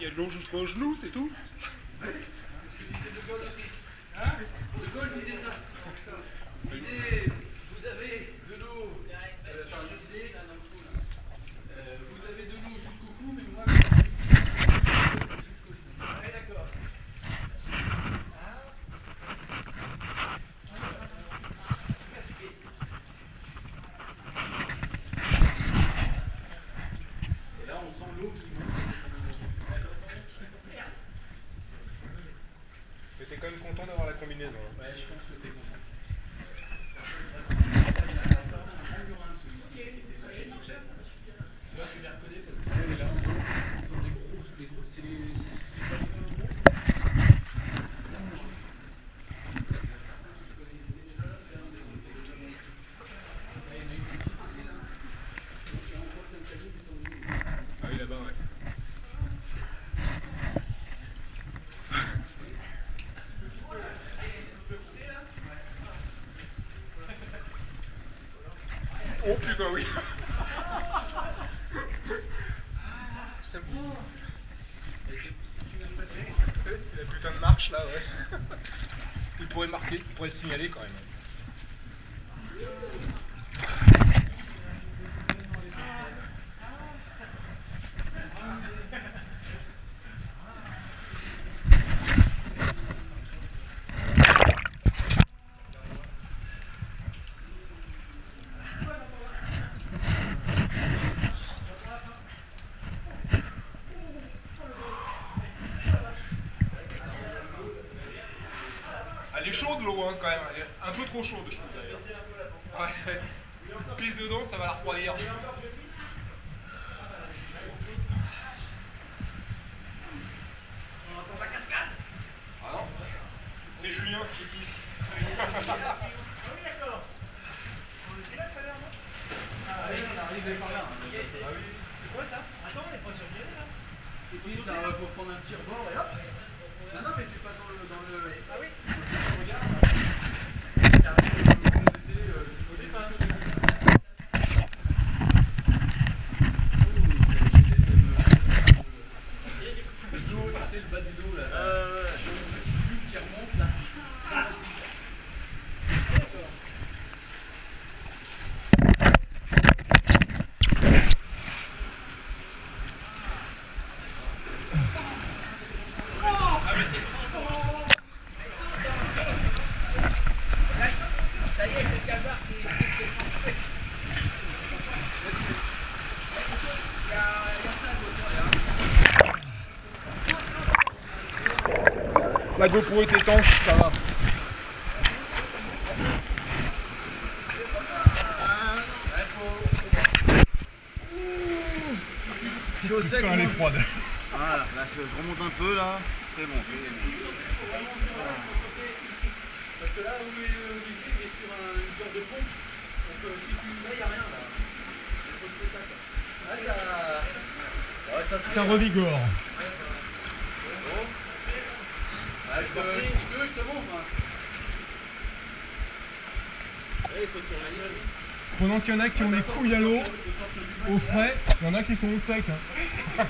il y a de l'eau jusqu'au genou, c'est tout. mesmo. Oh putain, oui. C'est bon. La putain de marche là, ouais. Il pourrait marquer, il pourrait le signaler quand même. Elle est chaude l'eau hein, quand même, elle est un peu trop chaude je trouve d'ailleurs. Ouais. Pisse dedans, ça va la refroidir. On entend la cascade? Ah non C'est Julien qui pisse. Oui, on arrive par là. C'est quoi ça? Attends, on est pas sur le là si, ça va, faut prendre un petit rebord et hop. Non, non, mais tu passes dans le. Dans le... Ah oui Regarde. T'arrives dans le monde d'été, euh, au départ. Le dos, tu sais, le bas du dos là. Euh, une petite bulle qui remonte là. C'est sympathique. Ça y est, le calvar qui est. Il y a, il y a ça à côté, là. La GoPro est étanche, ça va. Je suis sec. Elle est froide. Voilà, là c'est- je remonte un peu là. C'est bon. c'est- Parce que là où est Olivier, il sur un, une genre de pompe. Donc euh, si tu là, il n'y a rien là. Il faut. Ah, ça. Ouais, ça revigore. Ah, je te, si tu veux, je te montre. hein. Pendant qu'il y en a qui ont les couilles à l'eau, au frais, il y en a qui sont au sec. hein.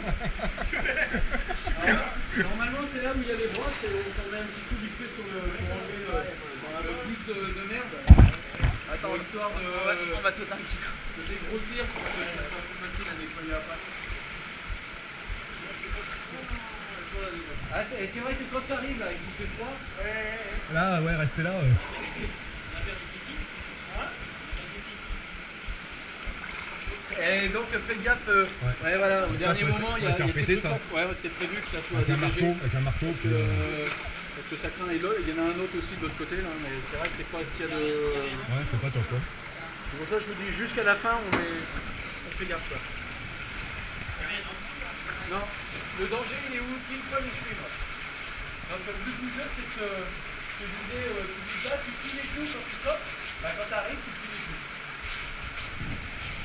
Normalement, c'est là où il y a les brosses, et on met un petit coup du feu sur le, pour enlever le, le plus de, de merde. Attends, histoire de, on va, sauter un petit coup. de dégrossir pour que ça soit plus facile à nettoyer après. Ah, c'est c'est vrai que quand tu arrives là, et qu'il fait froid, Là, ouais, restez là. euh. Et donc faites gaffe, euh, ouais. voilà, au dernier moment, il y a, deux c'est prévu que ça soit Avec un marteau, avec un marteau. Parce que, euh, euh, parce que ça craint et l'autre, il y en a un autre aussi de l'autre côté, là, mais c'est vrai que c'est pas ce qu'il y a de. Ouais, fais pas toi quoi. C'est pour ça que je vous dis jusqu'à la fin, on, est... on fait gaffe. Quoi. Non, le danger il est où pile poil où je suis moi. Donc le but du jeu c'est que je te disais, euh, tu dis ça, tu plies les coups quand tu stops, bah, quand t'arrives, tu plies les.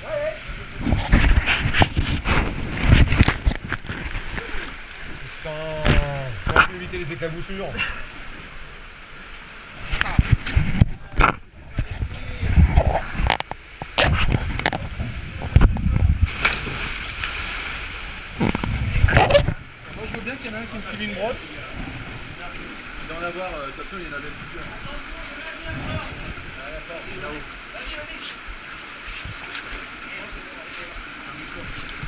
Ouais, ouais. Putain, peut éviter les éclaboussures. Moi je veux qui me file une brosse. Il doit en avoir, euh, de toute façon, il y en avait plusieurs. Ah, là-haut. Thank you.